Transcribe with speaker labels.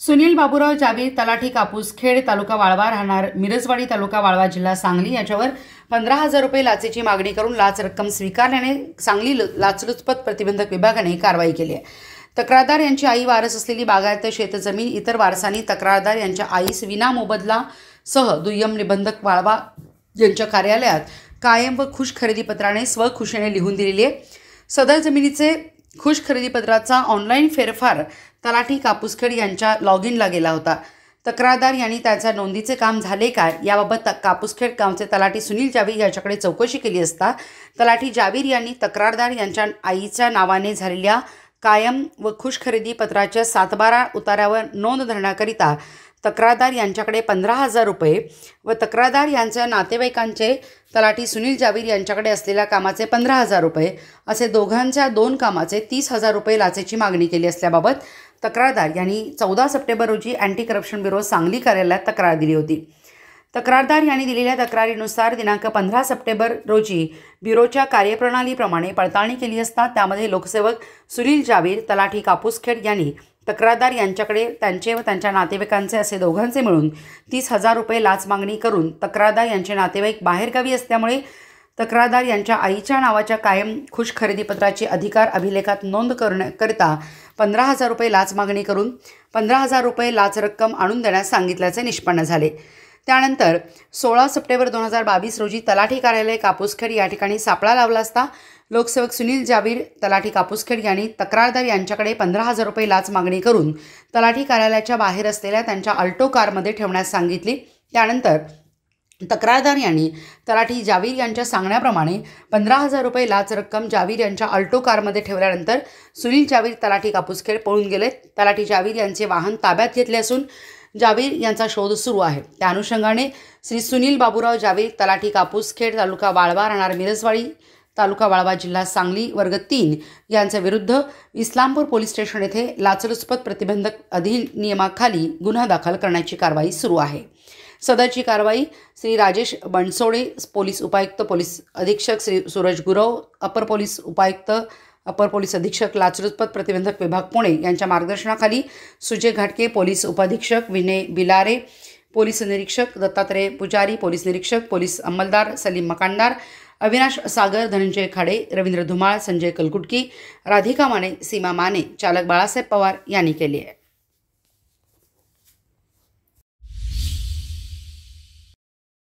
Speaker 1: सुनील बाबूराव जावीर तलाठी कापूस खेड तालुका वाळवा राहणार मिरजवाडी तालुका वाळवा जिल्हा सांगली याच्यावर पंधरा हजार रुपये लाचेची मागणी करून लाच रक्कम स्वीकारल्याने सांगली ल- लाचलुचपत प्रतिबंधक विभागाने कारवाई केली आहे. तक्रारदार यांची आई वारस असलेली बागायत शेतजमीन इतर वारसांनी तक्रारदार यांच्या आईस विना मोबदला सह दुय्यम निबंधक वाळवा यांच्या कार्यालयात कायम व खुश खरेदीपत्राने स्वखुशीने लिहून दिलेली आहे. सदर जमिनीचे खुश खरेदीपत्राचा ऑनलाईन फेरफार तलाठी कापूसखेड यांच्या लॉग इनला गेला होता. तक्रारदार यांनी त्याच्या नोंदीचे काम झाले काय? याबाबत त- कापूसखेड गावचे तलाठी सुनील जावीर याच्याकडे चौकशी केली असता तलाठी जावीर यांनी तक्रारदार यांच्या आईच्या नावाने झालेल्या कायम व खुश खरेदी पत्राच्या सातबारा उतारावर नोंद धरण्याकरिता तक्रारदार यांच्याकडे पंधरा हजार रुपये व तक्रारदार यांच्या नातेवाईकांचे तलाठी सुनील जावीर यांच्याकडे असलेल्या कामाचे पंधरा हजार रुपये असे दोघांच्या दोन कामाचे तीस हजार रुपये लाचेची मागणी केली असल्याबाबत तक्रारदार यांनी चौदा सप्टेंबर रोजी अँटी करप्शन ब्युरो सांगली कार्यालयात तक्रार दिली होती. तक्रारदार यांनी दिलेल्या तक्रारीनुसार दिनांक पंधरा सप्टेंबर रोजी ब्युरोच्या कार्यप्रणालीप्रमाणे पडताळणी केली असता त्यामध्ये लोकसेवक सुनील जावीर तलाठी कापूसखेड यांनी तक्रारदार यांच्याकडे त्यांचे व त्यांच्या नातेवाईकांचे असे दोघांचे मिळून तीस हजार रुपये लाच मागणी करून तक्रारदार यांचे नातेवाईक बाहेरगावी असल्यामुळे तक्रारदार यांच्या आईच्या नावाच्या कायम खुश खरेदीपत्राची अधिकार अभिलेखात नोंद करण्याकरिता पंधरा हजार रुपये लाच मागणी करून पंधरा हजार रुपये लाच रक्कम आणून देण्यास सांगितल्याचे निष्पन्न झाले. त्यानंतर सोळा सप्टेंबर दोन हजार बावीस रोजी तलाठी कार्यालय कापूसखेड या ठिकाणी सापळा लावला असता. लोकसेवक सुनील जावीर तलाठी कापूसखेड यांनी तक्रारदार यांच्याकडे पंधरा हजार रुपये लाच मागणी करून तलाठी कार्यालयाच्या बाहेर असलेल्या त्यांच्या अल्टो कारमध्ये ठेवण्यास सांगितली. त्यानंतर तक्रारदार यांनी तलाठी जावीर यांच्या सांगण्याप्रमाणे पंधरा हजार रुपये लाच रक्कम जावीर यांच्या अल्टो कारमध्ये ठेवल्यानंतर सुनील जावीर तलाठी कापूसखेड पळून गेले. तलाठी जावीर यांचे वाहन ताब्यात घेतले असून जावीर यांचा शोध सुरू आहे. त्या अनुषंगाने श्री सुनील बाबूराव जावीर तलाठी कापूसखेड तालुका वाळवा राहणार मिरजवाडी तालुका वाळवा जिल्हा सांगली वर्ग तीन यांच्या विरुद्ध इस्लामपूर पोलीस स्टेशन येथे लाचलुचपत प्रतिबंधक अधिनियमाखाली गुन्हा दाखल करण्याची कारवाई सुरू आहे. सदरची कारवाई श्री राजेश बनसोडे पोलीस उपायुक्त पोलीस अधीक्षक श्री सूरज गुरव अपर पोलीस उपायुक्त अपर पोलीस अधीक्षक लाचलुचपत प्रतिबंधक विभाग पुणे यांच्या मार्गदर्शनाखाली सुजय घाटके पोलीस उपाधीक्षक विनय बिलारे पोलीस निरीक्षक दत्तात्रय पुजारी पोलीस निरीक्षक पोलीस अंमलदार सलीम मकानदार अविनाश सागर धनंजय खाडे रवींद्र धुमाळ संजय कलकुटकी राधिका माने सीमा माने चालक बाळासाहेब पवार यांनी केली आहे.